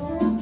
Música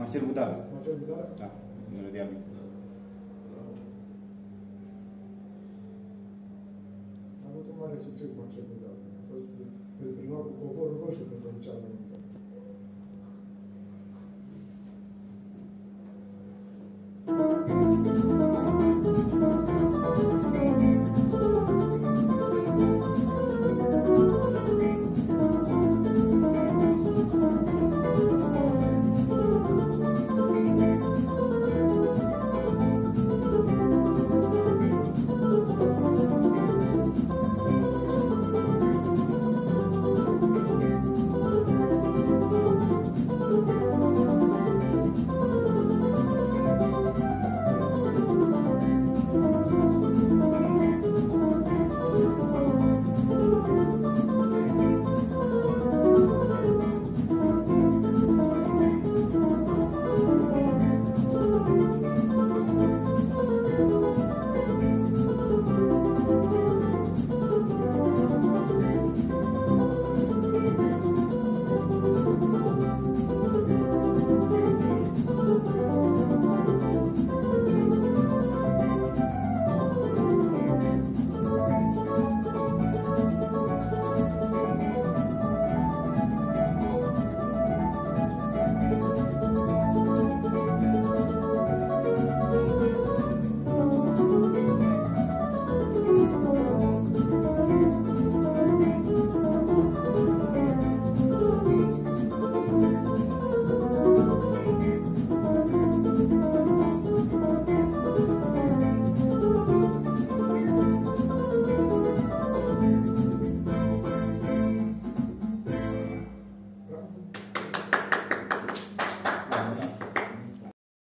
Marcel Budală. Marcel Budală? Da, melodia mică. A avut un mare succes Marcel Budală. A fost îl prima cu covorul roșu când se ducea la muncă.